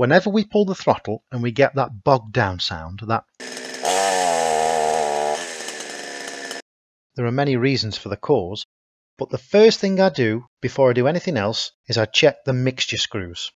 whenever we pull the throttle and we get that bogged down sound, that there are many reasons for the cause, but the first thing I do before I do anything else is I check the mixture screws.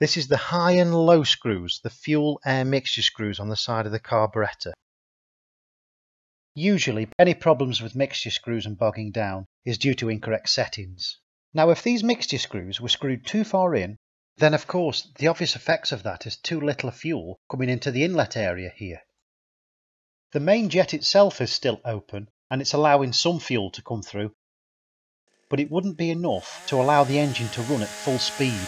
This is the high and low screws, the fuel air mixture screws on the side of the carburettor. Usually, any problems with mixture screws and bogging down is due to incorrect settings. Now, if these mixture screws were screwed too far in, then of course the obvious effects of that is too little fuel coming into the inlet area here. The main jet itself is still open and it's allowing some fuel to come through, but it wouldn't be enough to allow the engine to run at full speed.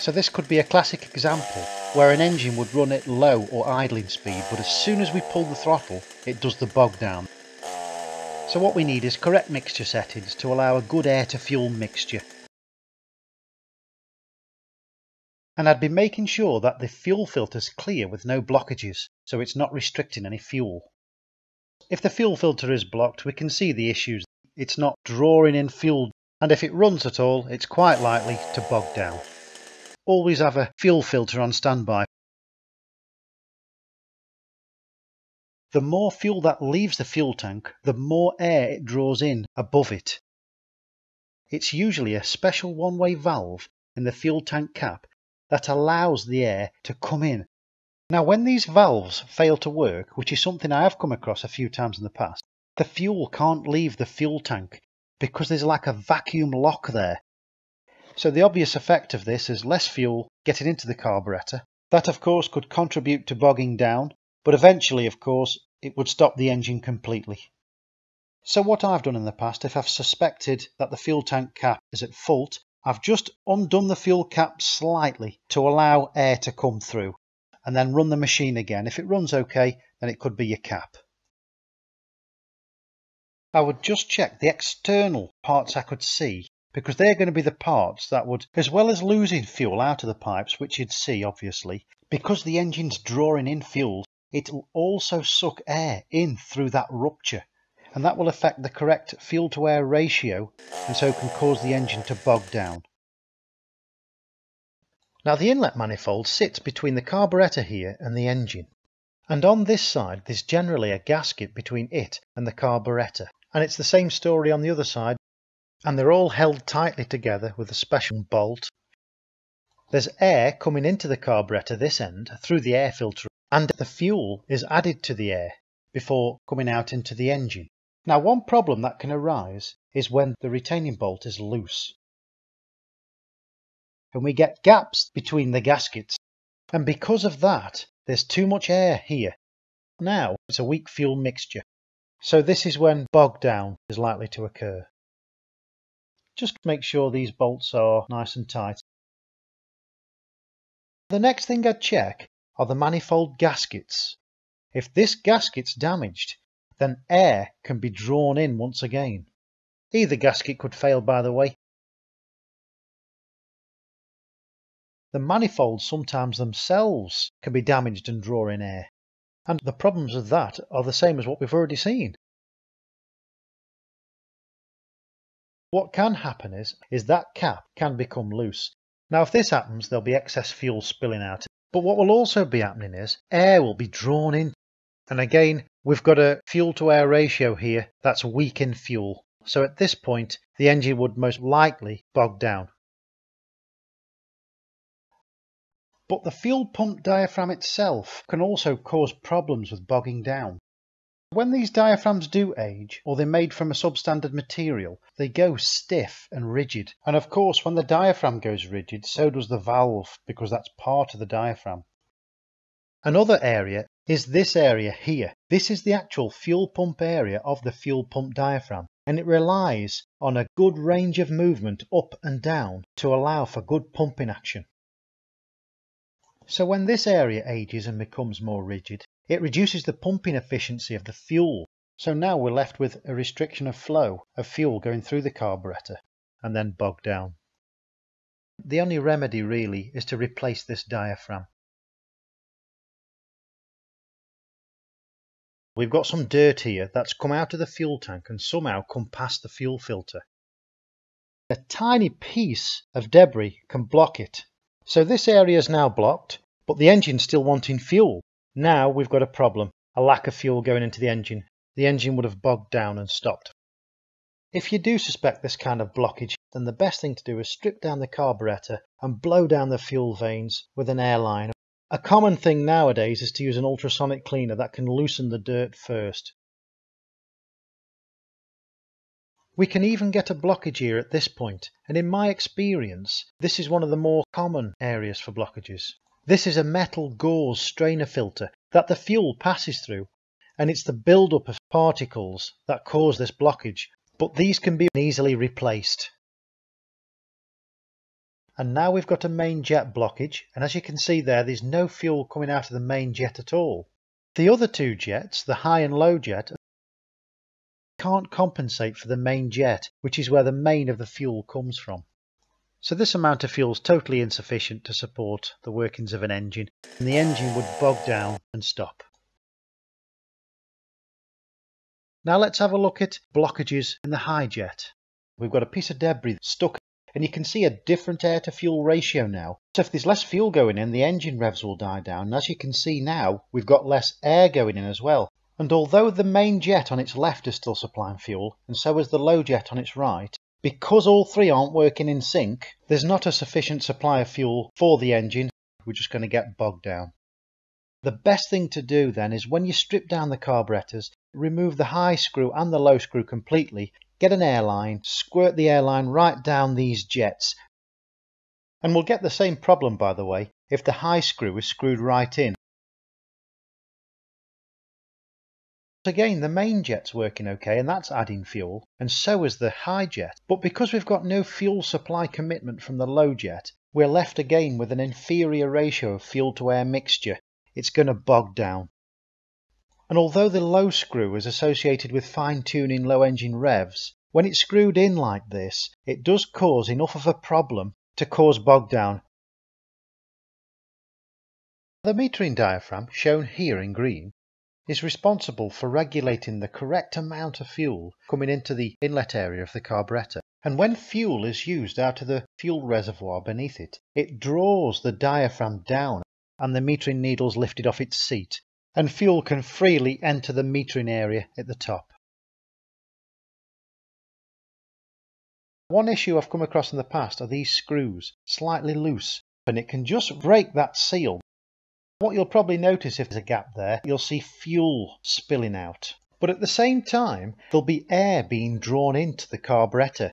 So this could be a classic example where an engine would run at low or idling speed, but as soon as we pull the throttle, it does the bog down. So what we need is correct mixture settings to allow a good air to fuel mixture. And I'd be making sure that the fuel filter's clear with no blockages, so it's not restricting any fuel. If the fuel filter is blocked, we can see the issues. It's not drawing in fuel, and if it runs at all, it's quite likely to bog down. Always have a fuel filter on standby. The more fuel that leaves the fuel tank, the more air it draws in above it. It's usually a special one-way valve in the fuel tank cap that allows the air to come in. Now, when these valves fail to work, which is something I have come across a few times in the past, the fuel can't leave the fuel tank because there's like a vacuum lock there. So the obvious effect of this is less fuel getting into the carburettor. That, of course, could contribute to bogging down, but eventually, of course, it would stop the engine completely. So what I've done in the past, if I've suspected that the fuel tank cap is at fault, I've just undone the fuel cap slightly to allow air to come through and then run the machine again. If it runs okay, then it could be your cap. I would just check the external parts I could see because they're going to be the parts that would, as well as losing fuel out of the pipes, which you'd see obviously, because the engine's drawing in fuel, it'll also suck air in through that rupture and that will affect the correct fuel to air ratio and so can cause the engine to bog down. Now the inlet manifold sits between the carburettor here and the engine and on this side there's generally a gasket between it and the carburettor and it's the same story on the other side and they're all held tightly together with a special bolt. There's air coming into the carburettor this end through the air filter and the fuel is added to the air before coming out into the engine. Now one problem that can arise is when the retaining bolt is loose. And we get gaps between the gaskets. And because of that, there's too much air here. Now it's a weak fuel mixture. So this is when bog down is likely to occur. Just make sure these bolts are nice and tight. The next thing I'd check are the manifold gaskets. If this gasket's damaged, then air can be drawn in once again. Either gasket could fail, by the way. The manifolds sometimes themselves can be damaged and draw in air. And the problems of that are the same as what we've already seen. What can happen is, is that cap can become loose. Now if this happens, there'll be excess fuel spilling out. But what will also be happening is, air will be drawn in. And again, We've got a fuel to air ratio here that's weak in fuel. So at this point, the engine would most likely bog down. But the fuel pump diaphragm itself can also cause problems with bogging down. When these diaphragms do age, or they're made from a substandard material, they go stiff and rigid. And of course, when the diaphragm goes rigid, so does the valve, because that's part of the diaphragm. Another area is this area here. This is the actual fuel pump area of the fuel pump diaphragm and it relies on a good range of movement up and down to allow for good pumping action. So when this area ages and becomes more rigid, it reduces the pumping efficiency of the fuel. So now we're left with a restriction of flow of fuel going through the carburetor and then bog down. The only remedy really is to replace this diaphragm. We've got some dirt here that's come out of the fuel tank and somehow come past the fuel filter. A tiny piece of debris can block it. So this area is now blocked, but the engine's still wanting fuel. Now we've got a problem, a lack of fuel going into the engine. The engine would have bogged down and stopped. If you do suspect this kind of blockage, then the best thing to do is strip down the carburetor and blow down the fuel veins with an airline. A common thing nowadays is to use an ultrasonic cleaner that can loosen the dirt first. We can even get a blockage here at this point, and in my experience, this is one of the more common areas for blockages. This is a metal gauze strainer filter that the fuel passes through, and it's the buildup of particles that cause this blockage but these can be easily replaced. And now we've got a main jet blockage, and as you can see there, there's no fuel coming out of the main jet at all. The other two jets, the high and low jet, can't compensate for the main jet, which is where the main of the fuel comes from. So this amount of fuel is totally insufficient to support the workings of an engine, and the engine would bog down and stop. Now let's have a look at blockages in the high jet. We've got a piece of debris stuck and you can see a different air to fuel ratio now. So if there's less fuel going in, the engine revs will die down. And as you can see now, we've got less air going in as well. And although the main jet on its left is still supplying fuel, and so is the low jet on its right, because all three aren't working in sync, there's not a sufficient supply of fuel for the engine. We're just going to get bogged down. The best thing to do then is when you strip down the carburetors, remove the high screw and the low screw completely, get an airline, squirt the airline right down these jets. And we'll get the same problem by the way if the high screw is screwed right in. Again, the main jet's working okay and that's adding fuel, and so is the high jet. But because we've got no fuel supply commitment from the low jet, we're left again with an inferior ratio of fuel to air mixture it's going to bog down. And although the low screw is associated with fine tuning low engine revs, when it's screwed in like this, it does cause enough of a problem to cause bog down. The metering diaphragm, shown here in green, is responsible for regulating the correct amount of fuel coming into the inlet area of the carburetor. And when fuel is used out of the fuel reservoir beneath it, it draws the diaphragm down and the metering needle's lifted off its seat, and fuel can freely enter the metering area at the top. One issue I've come across in the past are these screws, slightly loose, and it can just break that seal. What you'll probably notice if there's a gap there, you'll see fuel spilling out. But at the same time, there'll be air being drawn into the carburetor.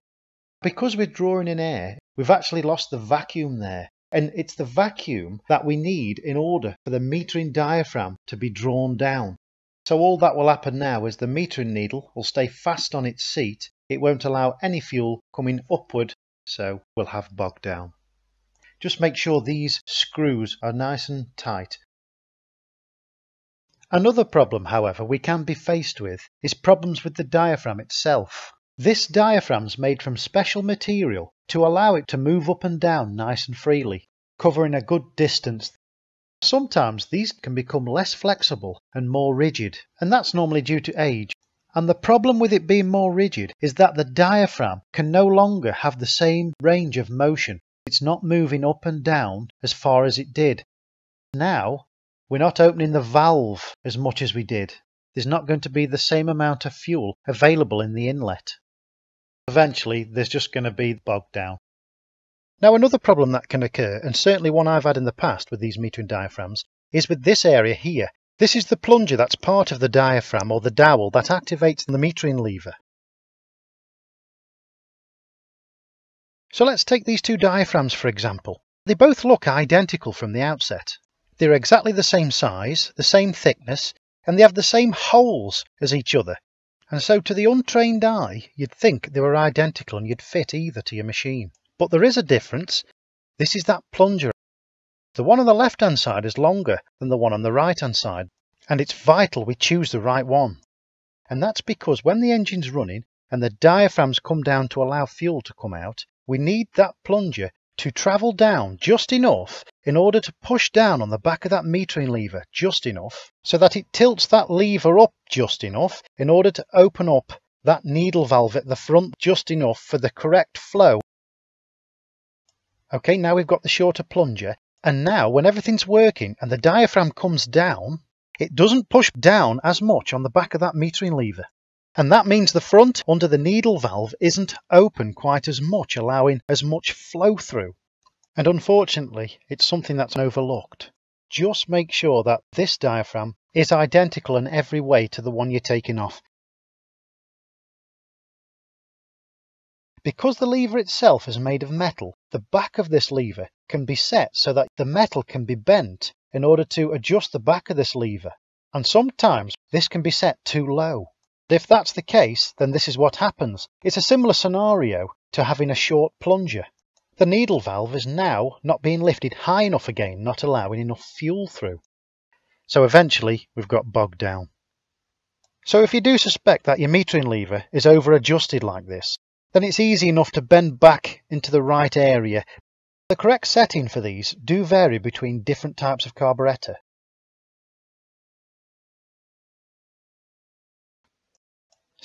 Because we're drawing in air, we've actually lost the vacuum there, and it's the vacuum that we need in order for the metering diaphragm to be drawn down. So all that will happen now is the metering needle will stay fast on its seat. It won't allow any fuel coming upward, so we'll have bog down. Just make sure these screws are nice and tight. Another problem, however, we can be faced with is problems with the diaphragm itself. This diaphragm's made from special material to allow it to move up and down nice and freely, covering a good distance. Sometimes these can become less flexible and more rigid, and that's normally due to age. And the problem with it being more rigid is that the diaphragm can no longer have the same range of motion. It's not moving up and down as far as it did. Now, we're not opening the valve as much as we did. There's not going to be the same amount of fuel available in the inlet. Eventually, there's just going to be bogged down. Now, another problem that can occur, and certainly one I've had in the past with these metering diaphragms, is with this area here. This is the plunger that's part of the diaphragm or the dowel that activates the metering lever. So let's take these two diaphragms for example. They both look identical from the outset. They're exactly the same size, the same thickness, and they have the same holes as each other, and so to the untrained eye, you'd think they were identical and you'd fit either to your machine. But there is a difference. This is that plunger. The one on the left hand side is longer than the one on the right hand side, and it's vital we choose the right one. And that's because when the engine's running and the diaphragms come down to allow fuel to come out, we need that plunger to travel down just enough in order to push down on the back of that metering lever just enough so that it tilts that lever up just enough in order to open up that needle valve at the front just enough for the correct flow. Okay, now we've got the shorter plunger. And now when everything's working and the diaphragm comes down, it doesn't push down as much on the back of that metering lever. And that means the front under the needle valve isn't open quite as much, allowing as much flow through. And unfortunately, it's something that's overlooked. Just make sure that this diaphragm is identical in every way to the one you're taking off. Because the lever itself is made of metal, the back of this lever can be set so that the metal can be bent in order to adjust the back of this lever. And sometimes this can be set too low. If that's the case, then this is what happens. It's a similar scenario to having a short plunger. The needle valve is now not being lifted high enough again, not allowing enough fuel through. So eventually we've got bogged down. So if you do suspect that your metering lever is over adjusted like this, then it's easy enough to bend back into the right area. The correct setting for these do vary between different types of carburettor.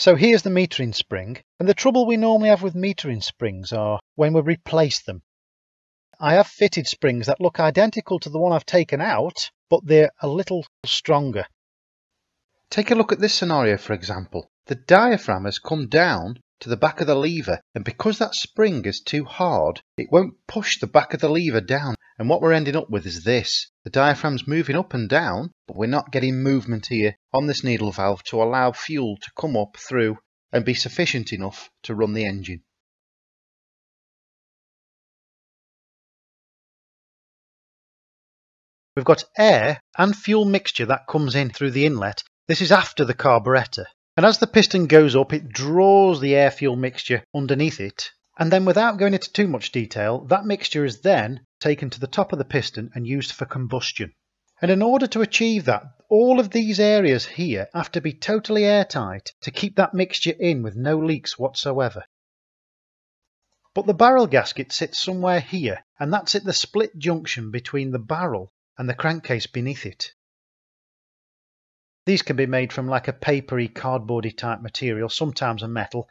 So here's the metering spring, and the trouble we normally have with metering springs are when we replace them. I have fitted springs that look identical to the one I've taken out, but they're a little stronger. Take a look at this scenario for example. The diaphragm has come down to the back of the lever and because that spring is too hard it won't push the back of the lever down and what we're ending up with is this the diaphragm's moving up and down but we're not getting movement here on this needle valve to allow fuel to come up through and be sufficient enough to run the engine. We've got air and fuel mixture that comes in through the inlet. This is after the carburettor. And as the piston goes up, it draws the air fuel mixture underneath it. And then without going into too much detail, that mixture is then taken to the top of the piston and used for combustion. And in order to achieve that, all of these areas here have to be totally airtight to keep that mixture in with no leaks whatsoever. But the barrel gasket sits somewhere here, and that's at the split junction between the barrel and the crankcase beneath it. These can be made from like a papery, cardboardy type material, sometimes a metal.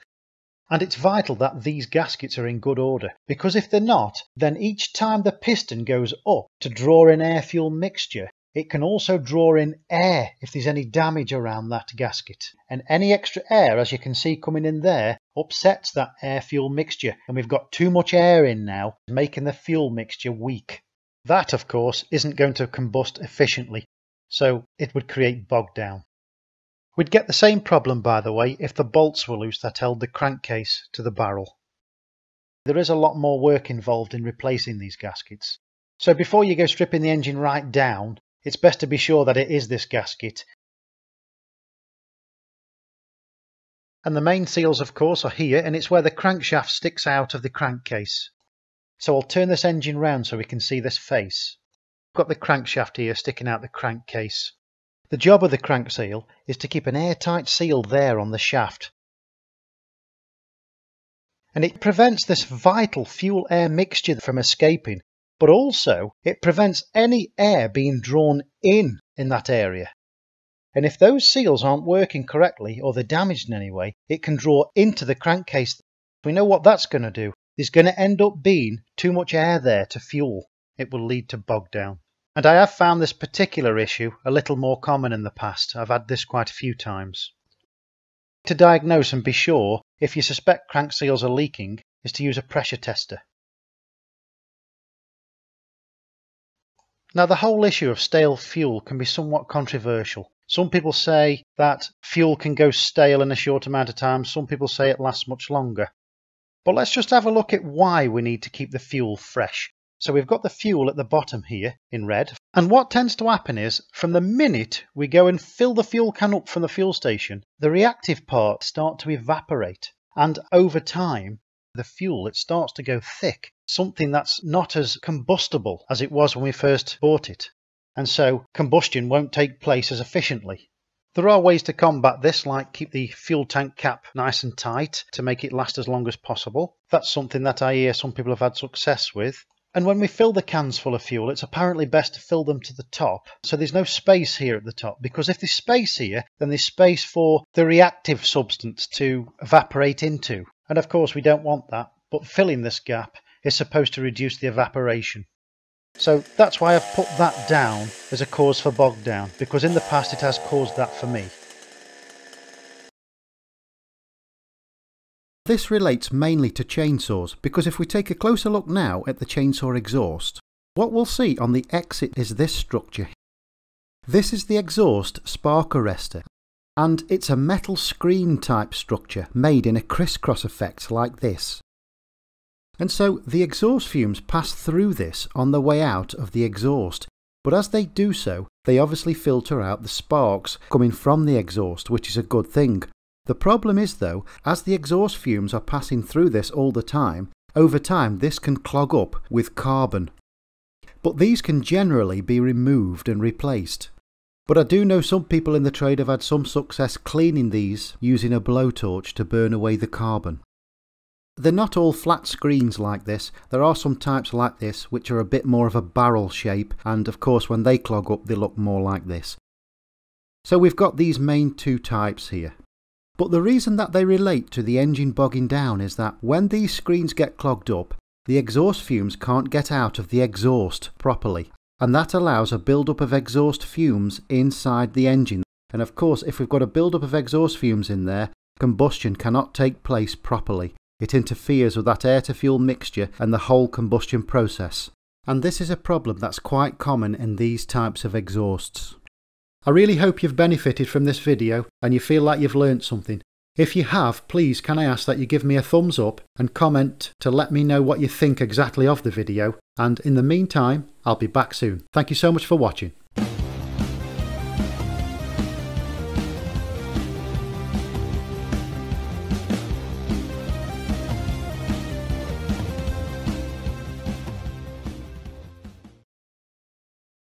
And it's vital that these gaskets are in good order, because if they're not, then each time the piston goes up to draw in air fuel mixture, it can also draw in air if there's any damage around that gasket. And any extra air, as you can see coming in there, upsets that air fuel mixture. And we've got too much air in now, making the fuel mixture weak. That, of course, isn't going to combust efficiently, so it would create bog down. We'd get the same problem, by the way, if the bolts were loose that held the crankcase to the barrel. There is a lot more work involved in replacing these gaskets. So before you go stripping the engine right down, it's best to be sure that it is this gasket. And the main seals, of course, are here, and it's where the crankshaft sticks out of the crankcase. So I'll turn this engine round so we can see this face got the crankshaft here sticking out the crankcase. The job of the crank seal is to keep an airtight seal there on the shaft. And it prevents this vital fuel-air mixture from escaping, but also it prevents any air being drawn in in that area. And if those seals aren't working correctly or they're damaged in any way, it can draw into the crankcase. We know what that's going to do. There's going to end up being too much air there to fuel it will lead to bog down. And I have found this particular issue a little more common in the past. I've had this quite a few times. To diagnose and be sure if you suspect crank seals are leaking is to use a pressure tester. Now the whole issue of stale fuel can be somewhat controversial. Some people say that fuel can go stale in a short amount of time, some people say it lasts much longer. But let's just have a look at why we need to keep the fuel fresh. So we've got the fuel at the bottom here in red. And what tends to happen is from the minute we go and fill the fuel can up from the fuel station, the reactive parts start to evaporate. And over time, the fuel, it starts to go thick, something that's not as combustible as it was when we first bought it. And so combustion won't take place as efficiently. There are ways to combat this, like keep the fuel tank cap nice and tight to make it last as long as possible. That's something that I hear some people have had success with. And when we fill the cans full of fuel, it's apparently best to fill them to the top. So there's no space here at the top because if there's space here, then there's space for the reactive substance to evaporate into. And of course, we don't want that. But filling this gap is supposed to reduce the evaporation. So that's why I've put that down as a cause for bog down, because in the past it has caused that for me. This relates mainly to chainsaws because if we take a closer look now at the chainsaw exhaust, what we'll see on the exit is this structure. This is the exhaust spark arrestor and it's a metal screen type structure made in a crisscross effect like this. And so the exhaust fumes pass through this on the way out of the exhaust, but as they do so, they obviously filter out the sparks coming from the exhaust, which is a good thing. The problem is though, as the exhaust fumes are passing through this all the time, over time this can clog up with carbon. But these can generally be removed and replaced. But I do know some people in the trade have had some success cleaning these using a blowtorch to burn away the carbon. They're not all flat screens like this, there are some types like this which are a bit more of a barrel shape and of course when they clog up they look more like this. So we've got these main two types here. But the reason that they relate to the engine bogging down is that when these screens get clogged up, the exhaust fumes can't get out of the exhaust properly and that allows a build-up of exhaust fumes inside the engine. And of course, if we've got a build-up of exhaust fumes in there, combustion cannot take place properly. It interferes with that air-to-fuel mixture and the whole combustion process. And this is a problem that's quite common in these types of exhausts. I really hope you've benefited from this video and you feel like you've learnt something. If you have, please can I ask that you give me a thumbs up and comment to let me know what you think exactly of the video. And in the meantime, I'll be back soon. Thank you so much for watching.